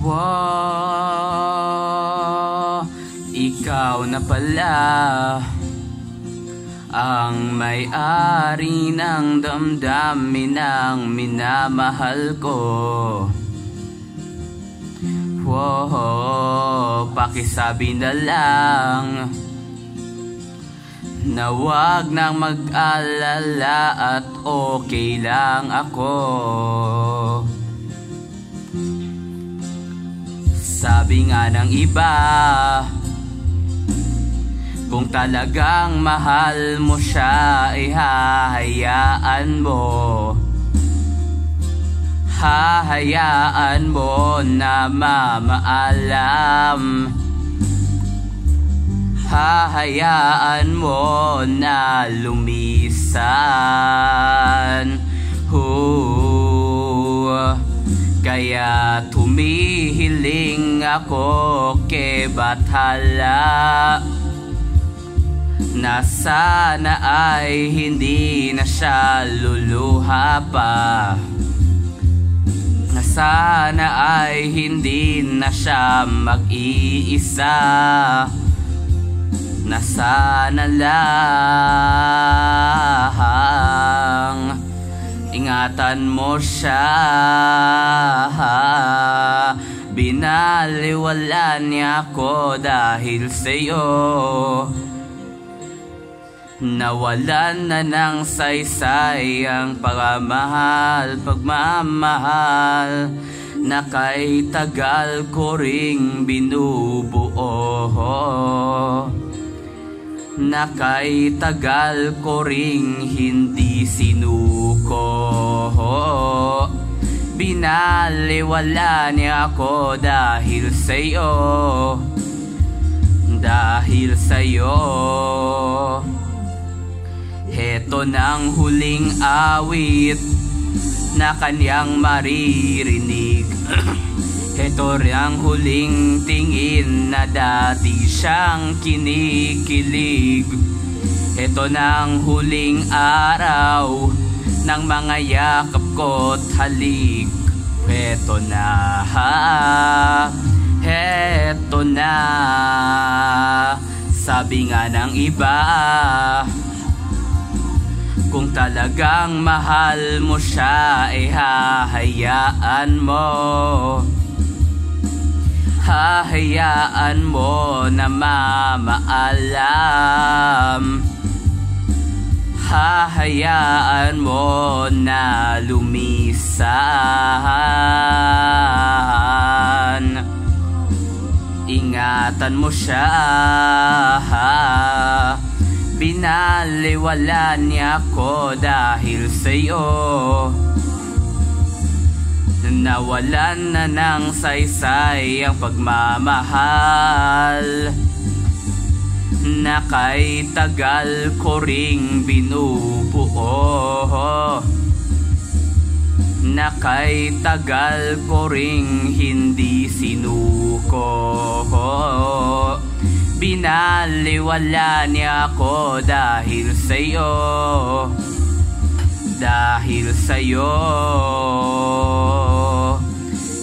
Wow, ikaw na pala ang may-ari ng damdamin ng minamahal ko. Wow, pakisabi na lang Na wag nang mag-alala at okay lang ako Sabi nga ng iba kung talagang mahal mo siya, ihahayaan mo. Hahayaan mo na mamaalam. Hahayaan mo na lumisan. Ooh, Kaya tumihiling ako kay Bathala. Na sana ay hindi na siya luluha pa. Na sana ay hindi na siya mag-iisa. Na sana lang Ingatan mo siya Binaliwala niya ako dahil sa'yo. Nawalan na ng saysay ang pagmamahal, pagmamahal Na kay tagal ko ring binubuo. Na kay tagal ko ring hindi sinuko Binaliwala niya ako dahil sa'yo. Dahil sa'yo. Heto ng huling awit na kanyang maririnig. Heto ang huling tingin na dati siyang kinikilig. Heto ng huling araw ng mga yakap ko't halik Heto na ha, heto na. Sabi nga ng iba kung talagang mahal mo siya, ay hahayaan mo. Hahayaan mo na mamaalam Hahayaan mo na lumisan. Ingatan mo siya Binaliwala niya ako dahil sa'yo. Nawalan na ng saysay ang pagmamahal Na kay tagal ko ring binubuo. Na kay tagal ko ring hindi sinuko. Binaliwala niya ako dahil sa'yo. Dahil sa'yo.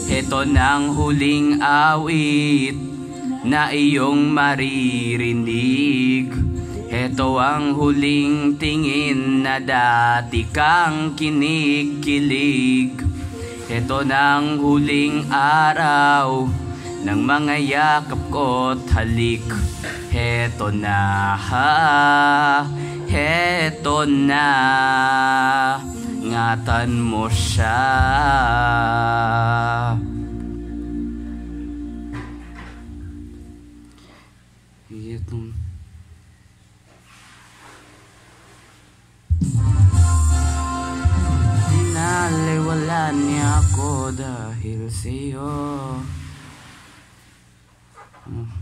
Ito nang huling awit Na iyong maririnig. Ito ang huling tingin na dati kang kinikilig. Ito nang huling araw ng mga yakap ko't halik. Heto na ha, heto na. Ngatan mo siya приятном Pinaliwala niya ako dahil sa'yo mm.